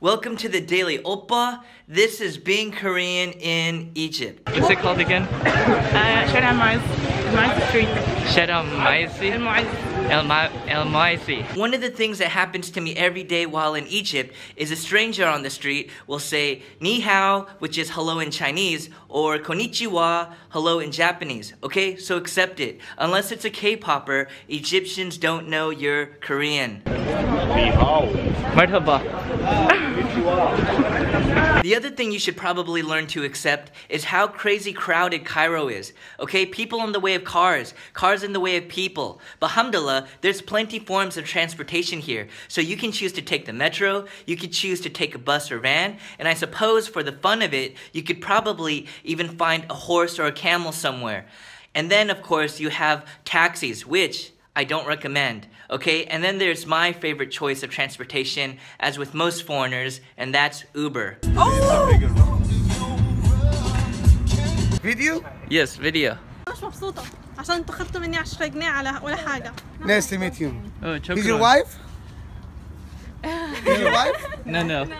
Welcome to the Daily Oppa. This is being Korean in Egypt. What's it called again? uh, Mars. Mars Street. Shadow Maisi. El Maisi. El Maisi. One of the things that happens to me every day while in Egypt is a stranger on the street will say ni hao, which is hello in Chinese, or konnichiwa, hello in Japanese. Okay, so accept it. Unless it's a K-popper, Egyptians don't know you're Korean. Ni hao. Marhaba. the other thing you should probably learn to accept is how crazy crowded Cairo is. Okay, people on the way of cars. Cars cars in the way of people. But alhamdulillah, there's plenty forms of transportation here. So you can choose to take the metro, you could choose to take a bus or van, and I suppose for the fun of it, you could probably even find a horse or a camel somewhere. And then, of course, you have taxis, which I don't recommend. Okay, and then there's my favorite choice of transportation, as with most foreigners, and that's Uber. Oh! Video? Yes, video. عشان أنتوا مني 10 جنيه على ولا حاجة. نايس تو ميت يو شكرا. هيز يور وايف هيز يور وايف نو نو نو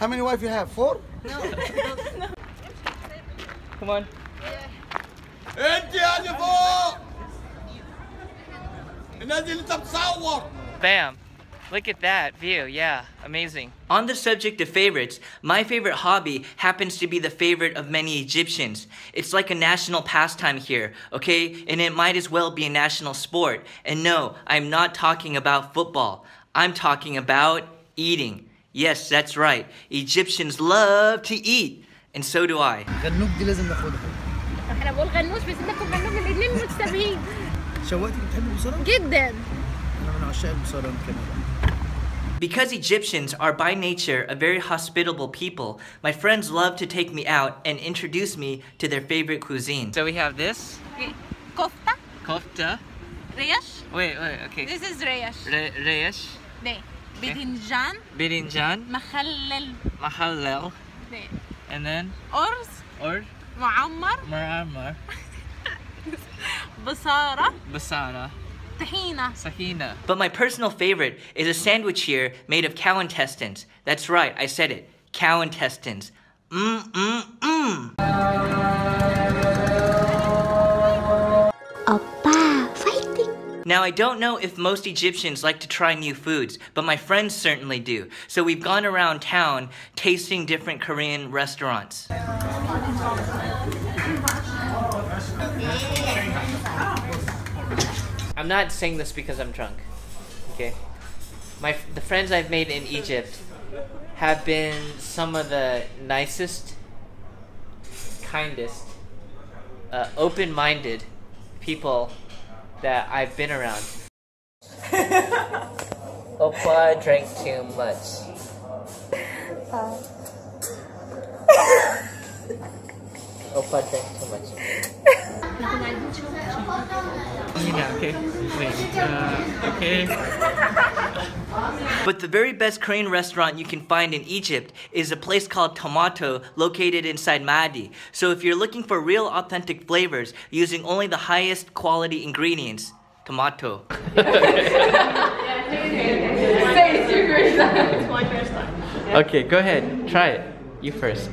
هاو ماني وايف يو هاف فور كمان انت يا اللي فوق الناس اللي انت بتصور بام Look at that view. Yeah, amazing. On the subject of favorites, my favorite hobby happens to be the favorite of many Egyptians. It's like a national pastime here, okay? And it might as well be a national sport. And no, I'm not talking about football. I'm talking about eating. Yes, that's right. Egyptians love to eat. And so do I. غنوج دي لازم ناخدها احنا بقول غنوش بس انكم غنوش الاثنين متشابهين شوقتي بتحب البصاره؟ جدا Because Egyptians are by nature a very hospitable people, my friends love to take me out and introduce me to their favorite cuisine. So we have this. Kofta. Kofta. Reyash. Wait, wait, okay. This is reyash. Re reyash. Ne. Bidinjan. Bidinjan. Mahallel. Mahallel. And then? Ors. Ors. Muammar. Muammar. Basara. Basara. Tahina. But my personal favorite is a sandwich here made of cow intestines. That's right, I said it. Cow intestines. Mmm, mmm, mmm. Fighting. Now, I don't know if most Egyptians like to try new foods, but my friends certainly do. So we've gone around town tasting different Korean restaurants. I'm not saying this because I'm drunk. Okay. My the friends I've made in Egypt have been some of the nicest, kindest, uh, open-minded people that I've been around. Oppa drank too much. Oppa drank too much. Yeah, okay. Wait. Uh, okay. But the very best Korean restaurant you can find in Egypt is a place called Tomato located inside Maadi. So if you're looking for real authentic flavors using only the highest quality ingredients, Tomato. Okay, go ahead. Try it. You first.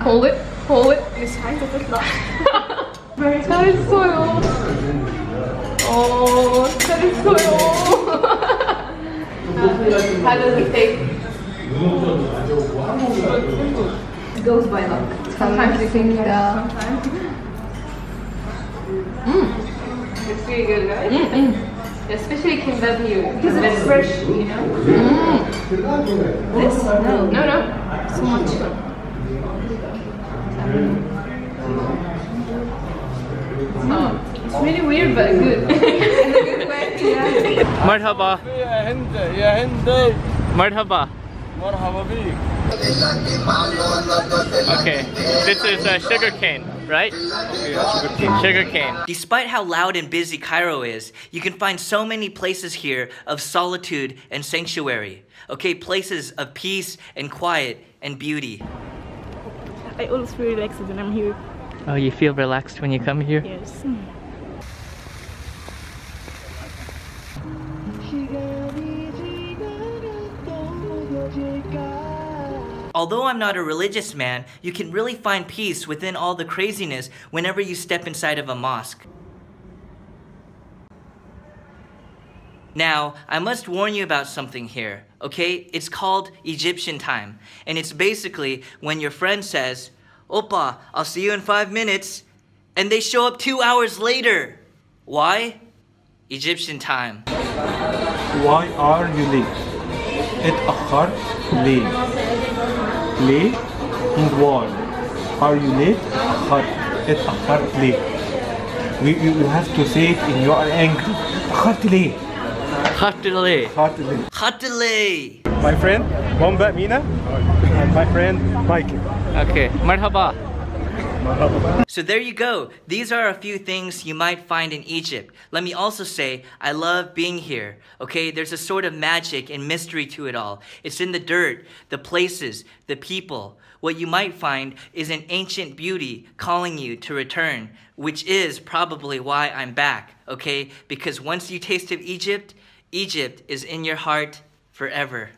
Hold it, hold it. مش عايزة تطلع. That is so old. Oh, that is so old. How does it taste? It goes by luck. Sometimes you think uh, that. Mmm. It's really good, right? Mm -mm. Especially kimbap here. Because it's fresh, you know? Mm. This? No. No, no. So much. really weird but good. In a good way, yeah. Marhaba. يا هند يا هند Marhaba. مرحبا بيك Okay. This is uh, sugar cane, right? Sugar cane. Despite how loud and busy Cairo is, you can find so many places here of solitude and sanctuary. Okay, places of peace and quiet and beauty. I always feel relaxed when I'm here Oh, you feel relaxed when you come here? yes Although I'm not a religious man, you can really find peace within all the craziness whenever you step inside of a mosque. Now, I must warn you about something here, okay? It's called Egyptian time. And it's basically when your friend says, Oppa, I'll see you in five minutes, and they show up two hours later. Why? Egyptian time. Why are you late? hard leave. ليه and why are you late? اتأخرت اتأخرت ليه؟ We, you, you have to say it in you are angry اتأخرت ليه؟ Hatile. اتأخرت ليه؟ Hatale! My friend Bomba Mina and my friend Michael. Okay. Marhaba. so there you go. These are a few things you might find in Egypt. Let me also say, I love being here. Okay, there's a sort of magic and mystery to it all. It's in the dirt, the places, the people. What you might find is an ancient beauty calling you to return, which is probably why I'm back. Okay, because once you taste of Egypt, Egypt is in your heart forever.